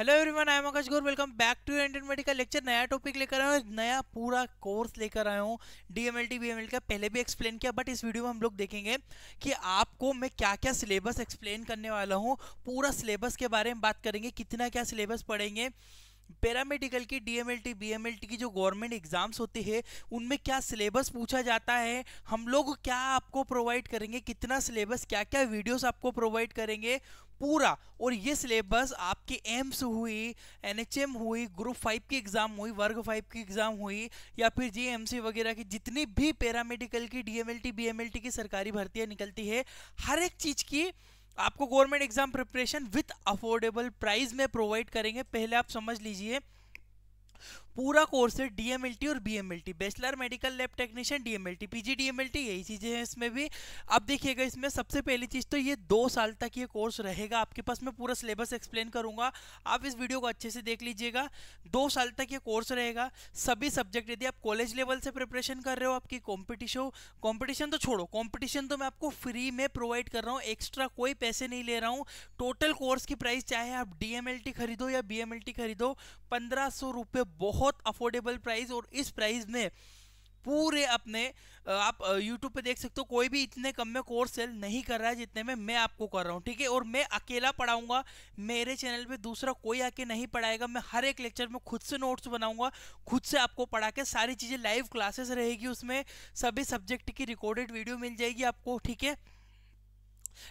Hello everyone I am Akash Gaur welcome back to Indian medical lecture नया topic लेकर आया हूँ, नया पूरा कोर्स लेकर आया हूँ डीएमएलटी बीएमएलटी का। पहले भी एक्सप्लेन किया बट इस वीडियो में हम लोग देखेंगे कि आपको मैं क्या क्या सिलेबस एक्सप्लेन करने वाला हूँ, पूरा सिलेबस के बारे में बात करेंगे कितना क्या सिलेबस पढ़ेंगे। पैरामेडिकल की, डीएमएलटी, बीएमएलटी की जो गवर्नमेंट एग्ज़ाम्स होती है, उनमें क्या सिलेबस पूछा जाता है? हम लोग क्या आपको प्रोवाइड करेंगे? कितना सिलेबस क्या क्या वीडियोस आपको प्रोवाइड करेंगे? पूरा। और ये सिलेबस आपके एम्स हुई, एनएचएम हुई, ग्रुप फाइव की एग्ज़ाम हुई, वर्ग फाइव की एग्ज़ाम हुई, या फिर जीएमसी वगैरह की, जितनी भी पैरामेडिकल की, डीएमएलटी, बीएमएलटी की सरकारी भर्तियाँ निकलती है, हर एक चीज़ की आपको government exam preparation with affordable price में प्रोवाइड करेंगे। पहले आप समझ लीजिए पूरा कोर्स है डीएमएलटी और BMLT bachelor medical lab technician DMLT PG DMLT यही चीज़ें हैं इसमें भी। अब देखिएगा, इसमें सबसे पहली चीज़ तो ये दो साल तक ये कोर्स रहेगा आपके पास। मैं पूरा सिलेबस एक्सप्लेन करूँगा। आप इस वीडियो को अच्छे से देख लीजिएगा। दो साल तक ये कोर्स रहेगा। सभी सब्जेक्ट यदि आप कॉलेज लेवल से प्रिपरेशन कर रहे हो आपकी कॉम्पिटिशन कॉम्पिटिशन तो छोड़ो। कॉम्पिटिशन तो मैं आपको फ्री में प्रोवाइड कर रहा हूँ। एक्स्ट्रा कोई पैसे नहीं ले रहा हूँ। टोटल कोर्स की प्राइस चाहे आप डीएमएलटी खरीदो या बीएमएलटी खरीदो, पंद्रह सौ रुपये बहुत अफोर्डेबल प्राइस और इस प्राइस में पूरे अपने आप YouTube पे देख सकते हो, कोई भी इतने कम में कोर्स सेल नहीं कर रहा है जितने में मैं आपको कर रहा हूँ, ठीक है? और मैं अकेला पढ़ाऊँगा, मेरे चैनल पे दूसरा कोई आके नहीं पढ़ाएगा, मैं हर एक लेक्चर में खुद से नोट्स बनाऊँगा, खुद से आपको पढ़ा के सारी चीज़ें लाइव क्लासेस रहेगी, उसमें सभी सब्जेक्ट की रिकॉर्डेड वीडियो मिल जाएगी आपको, ठीक है?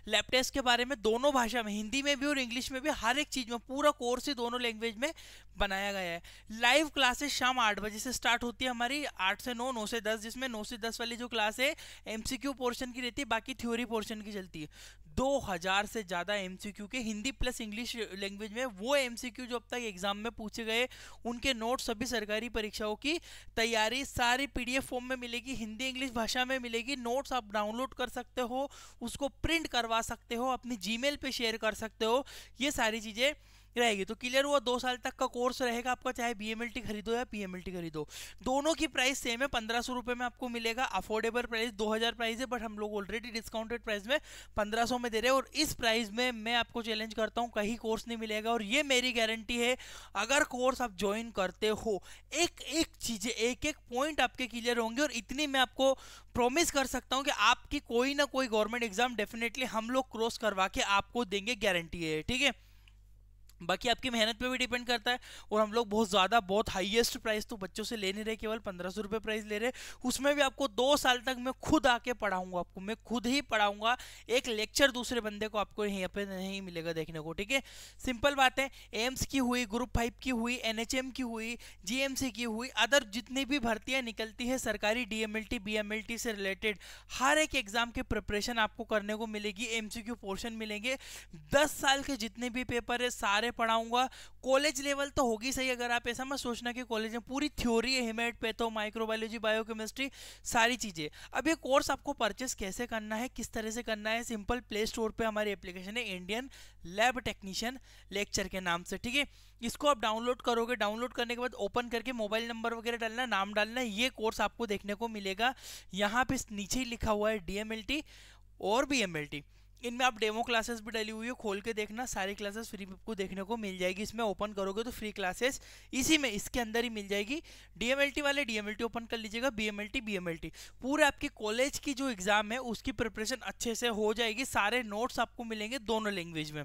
लैब टेस्ट के बारे में दोनों भाषा में, हिंदी में भी और इंग्लिश में भी हर एक चीज़ में, पूरा कोर्स ही दोनों लैंग्वेज में बनाया गया है। लाइव क्लासेस शाम आठ बजे से स्टार्ट होती है हमारी, आठ से नौ नौ से दस, जिसमें नौ से दस वाली जो क्लास है एमसीक्यू पोर्शन की रहती है, बाकी थ्योरी पोर्शन की चलती है। दो हज़ार से ज़्यादा एमसीक्यू के हिंदी प्लस इंग्लिश लैंग्वेज में, वो एमसीक्यू जो अब तक एग्ज़ाम में पूछे गए, उनके नोट सभी सरकारी परीक्षाओं की तैयारी, सारी पीडीएफ फॉर्म में मिलेगी, हिंदी इंग्लिश भाषा में मिलेगी नोट्स आप डाउनलोड कर सकते हो, उसको प्रिंट करवा सकते हो अपनी जीमेल पे शेयर कर सकते हो। ये सारी चीज़ें रहेगी। तो क्लियर हुआ, दो साल तक का कोर्स रहेगा आपका, चाहे बीएमएलटी खरीदो या पीएमएलटी खरीदो। दोनों की प्राइस सेम है, पंद्रह सौ रुपए में आपको मिलेगा। अफोर्डेबल प्राइस दो हज़ार प्राइस है बट हम लोग ऑलरेडी डिस्काउंटेड प्राइस में पंद्रह सौ में दे रहे हैं। और इस प्राइस में मैं आपको चैलेंज करता हूँ, कहीं कोर्स नहीं मिलेगा। और ये मेरी गारंटी है, अगर कोर्स आप ज्वाइन करते हो, एक एक चीज़ें, एक एक पॉइंट आपके क्लियर होंगे। और इतनी मैं आपको प्रॉमिस कर सकता हूँ कि आपकी कोई ना कोई गवर्नमेंट एग्ज़ाम डेफिनेटली हम लोग क्रॉस करवा के आपको देंगे गारंटी है, ठीक है? बाकी आपकी मेहनत पे भी डिपेंड करता है और हम लोग बहुत ज़्यादा, बहुत हाईएस्ट प्राइस तो बच्चों से ले नहीं रहे, केवल पंद्रह सौ रुपये प्राइस ले रहे। उसमें भी आपको दो साल तक मैं खुद आके पढ़ाऊँगा आपको, मैं खुद ही पढ़ाऊँगा। एक लेक्चर दूसरे बंदे को आपको यहाँ पे नहीं मिलेगा देखने को, ठीक है? सिंपल बात है एम्स की हुई ग्रुप फाइव की हुई एनएचएम की हुई जीएमसी की हुई, अदर जितनी भी भर्तियाँ निकलती है सरकारी डी एम से रिलेटेड हर एक एग्ज़ाम की प्रिपरेशन आपको करने को मिलेगी एम पोर्शन मिलेंगे। दस साल के जितने भी पेपर है, सारे सारे पढ़ाऊँगा। कॉलेज लेवल तो होगी सही, अगर आप ऐसा मत सोचना कि कॉलेज में पूरी थ्योरी है हिमेट पेथो माइक्रोबायोलॉजी बायोकेमिस्ट्री सारी चीज़ें। अब ये कोर्स आपको परचेस कैसे करना है, किस तरह से करना है सिंपल प्ले स्टोर पे हमारी एप्लीकेशन है इंडियन लैब टेक्नीशियन लेक्चर के नाम से, ठीक है? इसको आप डाउनलोड करोगे डाउनलोड करने के बाद ओपन करके मोबाइल नंबर वगैरह डालना, नाम डालना, ये कोर्स आपको देखने को मिलेगा। यहाँ पे नीचे ही लिखा हुआ है डीएमएलटी और बी इनमें आप डेमो क्लासेस भी डली हुई है, खोल के देखना, सारी क्लासेस फ्री आपको देखने को मिल जाएगी। इसमें ओपन करोगे तो फ्री क्लासेस इसी में, इसके अंदर ही मिल जाएगी। डीएमएलटी वाले डीएमएलटी ओपन कर लीजिएगा बीएमएलटी बीएमएलटी पूरे आपकी कॉलेज की जो एग्ज़ाम है, उसकी प्रिपरेशन अच्छे से हो जाएगी, सारे नोट्स आपको मिलेंगे दोनों लैंग्वेज में।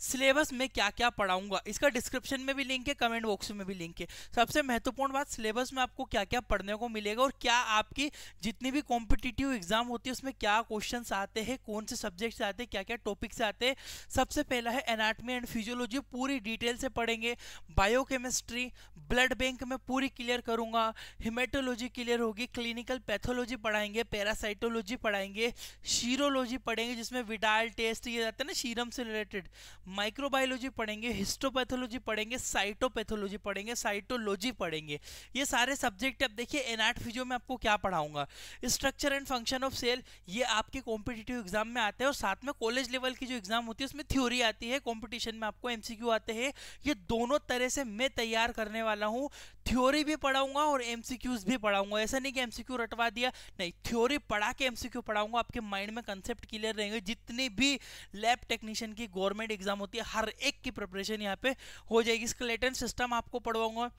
सिलेबस में क्या क्या पढ़ाऊँगा? इसका डिस्क्रिप्शन में भी लिंक है कमेंट बॉक्स में भी लिंक है। सबसे महत्वपूर्ण बात, सिलेबस में आपको क्या क्या पढ़ने को मिलेगा और क्या आपकी जितनी भी कॉम्पिटिटिव एग्ज़ाम होती है, उसमें क्या क्वेश्चन आते हैं, कौन से सब्जेक्ट आते हैं क्या क्या टॉपिक्स आते हैं। सबसे पहला है एनाटमी एंड फिजियोलॉजी पूरी डिटेल से पढ़ेंगे। बायोकेमिस्ट्री ब्लड बैंक में पूरी क्लियर करूँगा। हिमेटोलॉजी क्लियर होगी क्लिनिकल पैथोलॉजी पढ़ाएँगे पैरासाइटोलॉजी पढ़ाएँगे। शीरोलॉजी पढ़ेंगे, जिसमें विडाल टेस्ट ये जाता है ना शीरम से रिलेटेड माइक्रोबायोलॉजी पढ़ेंगे हिस्टोपैथोलॉजी पढ़ेंगे साइटोपैथोलॉजी पढ़ेंगे साइटोलॉजी पढ़ेंगे। ये सारे सब्जेक्ट अब देखिए एनाट फिजियो में आपको क्या पढ़ाऊँगा? Structure and function of cell ये आपके कॉम्पिटेटिव एग्ज़ाम में आते हैं और साथ में कॉलेज लेवल की जो एग्ज़ाम होती है, उसमें थ्योरी आती है कॉम्पिटिशन में आपको एमसीक्यू आते हैं। ये दोनों तरह से मैं तैयार करने वाला हूँ। थ्योरी भी पढ़ाऊँगा और एमसीक्यूज भी पढ़ाऊँगा। ऐसा नहीं कि एमसीक्यू रटवा दिया। नहीं, थ्योरी पढ़ा के एमसीक्यू पढ़ाऊँगा। आपके माइंड में कंसेप्ट क्लियर रहेंगे। जितनी भी लैब टेक्नीशियन की गवर्नमेंट एग्ज़ाम होती है, हर एक की प्रिपरेशन यहाँ पे हो जाएगी। इसका लेटर सिस्टम आपको पढ़वाऊँगा।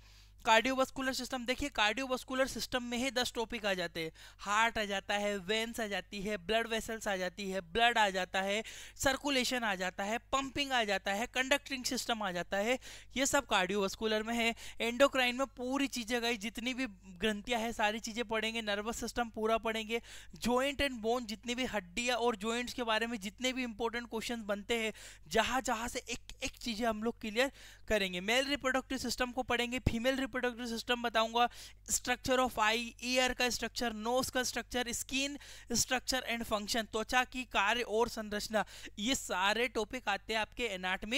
कार्डियोवास्कुलर सिस्टम देखिए कार्डियोवास्कुलर सिस्टम में ही दस टॉपिक आ जाते हैं। हार्ट आ जाता है वेंस आ जाती है ब्लड वेसल्स आ जाती है ब्लड आ जाता है सर्कुलेशन आ जाता है पंपिंग आ जाता है कंडक्टिंग सिस्टम आ जाता है। ये सब कार्डियोवास्कुलर में है। एंडोक्राइन में पूरी चीज़ें गई, जितनी भी ग्रंथियाँ हैं, सारी चीज़ें पढ़ेंगे नर्वस सिस्टम पूरा पढ़ेंगे। जॉइंट एंड बोन जितनी भी हड्डियाँ और जॉइंट्स के बारे में जितने भी इंपॉर्टेंट क्वेश्चन बनते हैं जहाँ जहाँ से एक एक चीज़ें हम लोग क्लियर करेंगे। मेल रिप्रोडक्टिव सिस्टम को पढ़ेंगे फीमेल रिप्रोडक्टिव सिस्टम बताऊँगा स्ट्रक्चर ऑफ़ आई ईयर का स्ट्रक्चर नोज़ का structure skin structure and function त्वचा की कार्य और संरचना, ये सारे टॉपिक आते हैं आपके एनाटमी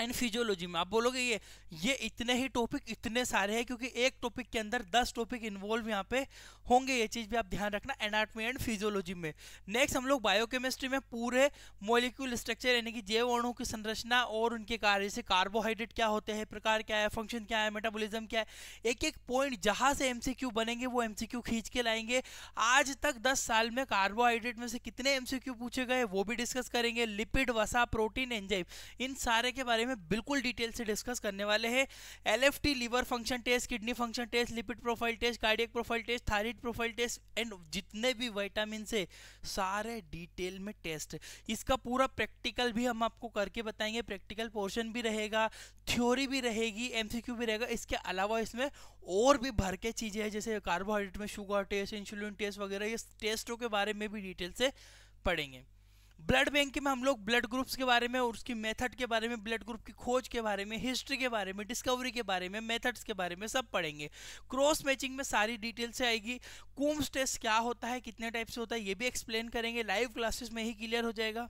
एंड फिजियोलॉजी में। आप बोलोगे ये ये इतने ही टॉपिक इतने सारे हैं, क्योंकि एक टॉपिक के अंदर दस टॉपिक इन्वॉल्व यहाँ पे होंगे, ये चीज़ भी आप ध्यान रखना एनाटमी एंड फिजियोलॉजी में। नेक्स्ट हम लोग बायोकेमिस्ट्री में पूरे मोलिक्यूल स्ट्रक्चर यानी कि जैव अणु की संरचना और उनके कार्य से कार्बोहाइड्रेट क्या होते हैं, प्रकार क्या है फ़ंक्शन क्या है मेटाबोलिज्म क्या है एक एक पॉइंट जहाँ से एमसीक्यू बनेंगे, वो एमसीक्यू खींच के लाएँगे। आज तक दस साल में कार्बोहाइड्रेट में से कितने एमसीक्यू पूछे गए, वो भी डिस्कस करेंगे। लिपिड वसा प्रोटीन एंजाइम इन सारे के बारे में बिल्कुल डिटेल से डिस्कस करने वाले हैं। L F T liver function test kidney function test lipid profile test cardiac profile test thyroid profile test and जितने भी वाइटामिन से सारे डिटेल में टेस्ट इसका पूरा प्रैक्टिकल भी हम आपको करके बताएँगे। प्रैक्टिकल पोर्शन भी रहेगा थ्योरी भी रहेगी एमसीक्यू भी रहेगा। इसके अलावा इसमें और भी भर के चीज़ें हैं, जैसे कार्बोहाइड्रेट में शुगर टेस्ट इंसुलिन टेस्ट वगैरह, ये टेस्टों के बारे में भी डिटेल से पढ़ेंगे। ब्लड बैंक में हम लोग ब्लड ग्रुप्स के बारे में और उसकी मेथड के बारे में ब्लड ग्रुप की खोज के बारे में हिस्ट्री के बारे में डिस्कवरी के बारे में मेथड्स के बारे में सब पढ़ेंगे। क्रॉस मैचिंग में सारी डिटेल से आएगी। कूम्स टेस्ट क्या होता है, कितने टाइप से होता है, ये भी एक्सप्लेन करेंगे। लाइव क्लासेस में ही क्लियर हो जाएगा।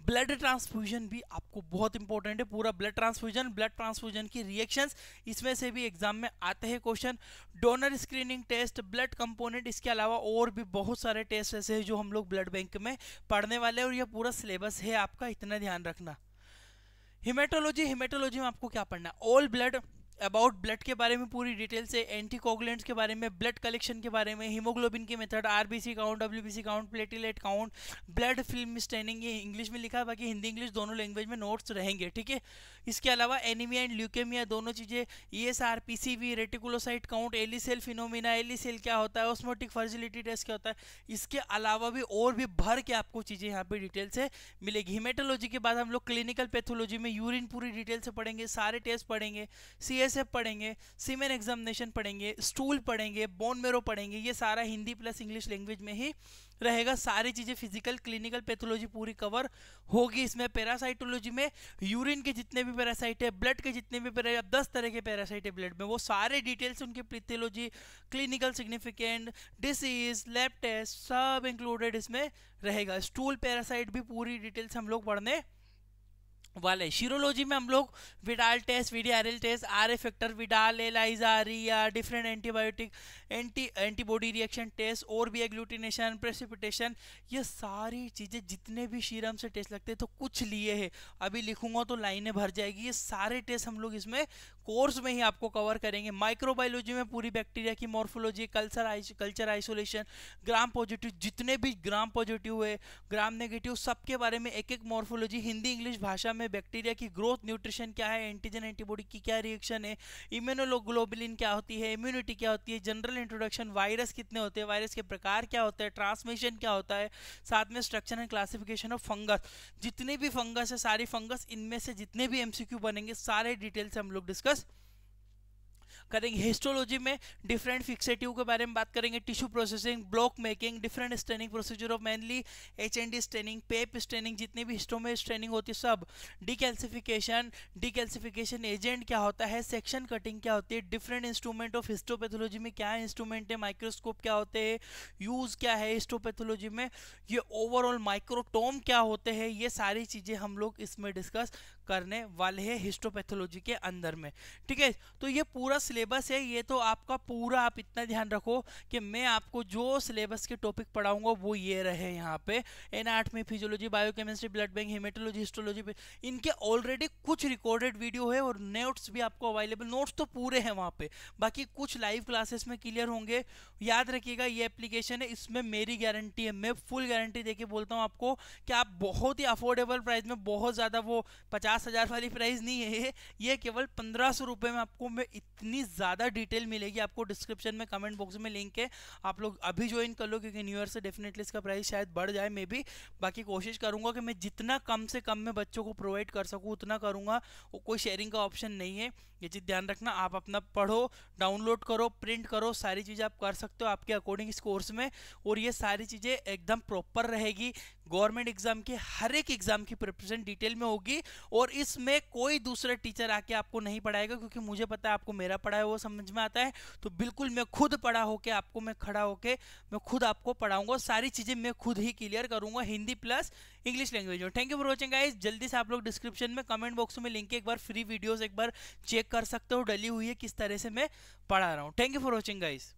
ब्लड ट्रांसफ्यूजन भी आपको बहुत इंपॉर्टेंट है। पूरा ब्लड ट्रांसफ्यूजन ब्लड ट्रांसफ्यूजन की रिएक्शंस इसमें से भी एग्ज़ाम में आते हैं question donor screening test blood component इसके अलावा और भी बहुत सारे टेस्ट ऐसे हैं जो हम लोग ब्लड बैंक में पढ़ने वाले हैं और यह पूरा सिलेबस है आपका, इतना ध्यान रखना। हिमेटोलॉजी हिमेटोलॉजी में आपको क्या पढ़ना ऑल ब्लड अबाउट ब्लड के बारे में पूरी डिटेल से एंटीकोगुलेंट्स के बारे में ब्लड कलेक्शन के बारे में हीमोग्लोबिन के method RBC count WBC count platelet count blood film staining ये इंग्लिश में लिखा है बाकी हिंदी इंग्लिश दोनों लैंग्वेज में नोट्स रहेंगे, ठीक है? इसके अलावा एनीमिया एंड ल्यूकेमिया दोनों चीज़ें E S R P C V reticulocyte count LE cell phenomena LE cell क्या होता है ऑस्मोटिक फर्जिलिटी टेस्ट क्या होता है, इसके अलावा भी और भी भर के आपको चीज़ें यहाँ पर डिटेल से मिलेगी। हिमेटोलॉजी के बाद हम लोग क्लिनिकल पैथोलॉजी में यूरिन पूरी डिटेल से पढ़ेंगे, सारे टेस्ट पढ़ेंगे सी एस पढ़ेंगे सीमेन एग्जामिनेशन पढ़ेंगे स्टूल पढ़ेंगे बोन मेरो पढ़ेंगे, ये सारा हिंदी प्लस इंग्लिश लैंग्वेज में ही रहेगा। सारी चीज़ें फ़िज़िकल क्लिनिकल पैथोलॉजी पूरी कवर होगी इसमें। पैरासाइटोलॉजी में यूरिन के जितने भी पैरासाइट है ब्लड के जितने भी पैरा दस तरह के पैरासाइट है ब्लड में। वो सारे डिटेल्स उनकी pathology clinical significant disease lab test सब इंक्लूडेड इसमें रहेगा। स्टूल पैरासाइट भी पूरी डिटेल्स हम लोग पढ़ने वाले शीरोलॉजी में हम लोग Widal test VDRL test R factor Widal ELISA RIA different antibiotic anti antibody reaction test और भी एग्लूटिनेशन प्रेसिपिटेशन ये सारी चीज़ें जितने भी शीरम से टेस्ट लगते हैं तो कुछ लिए हैं। अभी लिखूँगा तो लाइनें भर जाएगी। ये सारे टेस्ट हम लोग इसमें कोर्स में ही आपको कवर करेंगे। माइक्रोबायोलॉजी में पूरी बैक्टीरिया की morphology culture culture isolation gram positive जितने भी ग्राम पॉजिटिव है ग्राम नेगेटिव सबके बारे में एक एक मॉर्फोलॉजी हिंदी, इंग्लिश भाषा में बैक्टीरिया की ग्रोथ, न्यूट्रिशन क्या है एंटीजन एंटीबॉडी की क्या रिएक्शन है इम्यूनोग्लोबुलिन क्या होती है इम्यूनिटी क्या होती है जनरल इंट्रोडक्शन वायरस कितने होते हैं वायरस के प्रकार क्या होते हैं ट्रांसमिशन क्या होता है, साथ में structure and classification of fungus जितने भी फंगस है, सारी फंगस इनमें से जितने भी एमसीक्यू बनेंगे, सारे डिटेल से हम लोग डिस्कस करेंगे हिस्टोलॉजी में डिफरेंट फिक्सेटिव के बारे में बात करेंगे tissue processing block making different staining procedure of mainly H and D staining Pap staining जितनी भी हिस्टो में स्टेनिंग होती है सब। डीकैल्सिफिकेशन डीकैल्सिफिकेशन एजेंट क्या होता है? सेक्शन कटिंग क्या होती है? डिफरेंट इंस्ट्रूमेंट ऑफ़ हिस्टोपैथोलॉजी में क्या इंस्ट्रूमेंट है? माइक्रोस्कोप क्या होते हैं? यूज़ क्या है हिस्टोपैथोलॉजी में? ये ओवरऑल माइक्रोटोम क्या होते हैं? ये सारी चीज़ें हम लोग इसमें डिस्कस करने वाले हैं हिस्टोपैथोलॉजी के अंदर में। ठीक है? तो ये पूरा सिलेबस है, ये तो आपका पूरा आप इतना ध्यान रखो कि मैं आपको जो सिलेबस के टॉपिक पढ़ाऊँगा वो ये रहे यहाँ पे। Anatomy physiology biochemistry blood bank haematology histology इनके ऑलरेडी कुछ रिकॉर्डेड वीडियो है और नोट्स भी आपको अवेलेबल नोट्स तो पूरे हैं वहाँ पे। बाकी कुछ लाइव क्लासेस में क्लियर होंगे। याद रखिएगा, ये एप्लीकेशन है, इसमें मेरी गारंटी है। मैं फुल गारंटी देके बोलता हूँ आपको कि आप बहुत ही अफोर्डेबल प्राइस में बहुत ज़्यादा वो पचास हज़ार वाली प्राइस नहीं है ये। केवल पंद्रह सौ रुपये में आपको मैं इतनी ज़्यादा डिटेल मिलेगी। आपको डिस्क्रिप्शन में कमेंट बॉक्स में लिंक है। आप लोग अभी ज्वाइन कर लो क्योंकि न्यू ईयर से डेफिनेटली इसका प्राइस शायद बढ़ जाए मे भी बाकी कोशिश करूँगा कि मैं जितना कम से कम में बच्चों को प्रोवाइड कर सकूँ, उतना करूँगा। कोई शेयरिंग का ऑप्शन नहीं है। ये चीज़ ध्यान रखना, आप अपना पढ़ो डाउनलोड करो प्रिंट करो, सारी चीज़ें आप कर सकते हो आपके अकॉर्डिंग इस कोर्स में और ये सारी चीज़ें एकदम प्रॉपर रहेगी। गवर्नमेंट एग्ज़ाम के हर एक एग्ज़ाम की प्रिपरेशन डिटेल में होगी और इसमें कोई दूसरा टीचर आके आपको नहीं पढ़ाएगा क्योंकि मुझे पता है आपको मेरा पढ़ा है वो समझ में आता है। तो बिल्कुल मैं खुद पढ़ा होके आपको मैं खड़ा होके मैं खुद आपको पढ़ाऊँगा सारी चीज़ें मैं खुद ही क्लियर करूँगा हिंदी प्लस इंग्लिश लैंग्वेज में। Thank you for watching guys जल्दी से आप लोग डिस्क्रिप्शन में कमेंट बॉक्स में लिंक एक बार फ्री वीडियोज़ एक बार चेक कर सकते हो, डली हुई है, किस तरह से मैं पढ़ा रहा हूँ। Thank you for watching guys